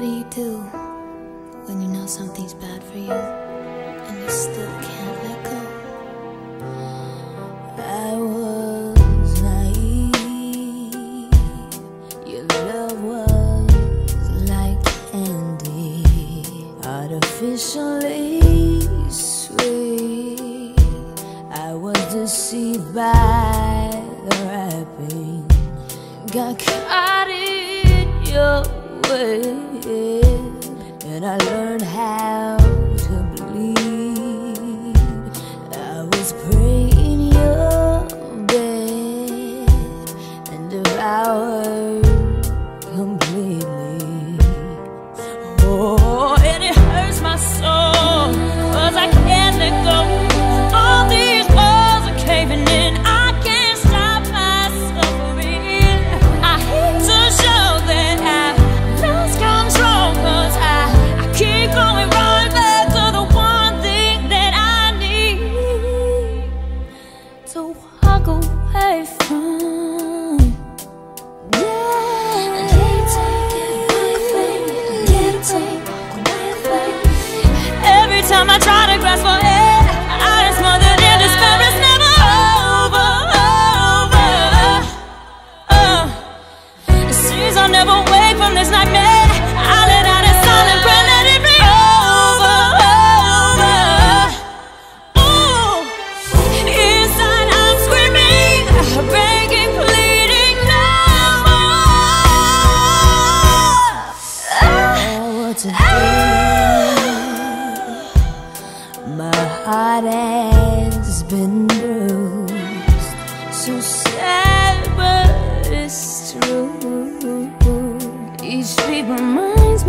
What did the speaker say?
What do you do when you know something's bad for you and you still can't let go? I was naive. Your love was like candy, artificially sweet. I was deceived by the wrapping, got caught in your web, and I learned how to bleed. I was praying in your bed and devoured walk away from. Yeah. Every time I try to? My heart has been bruised, so sad, but it's true. Each beat reminds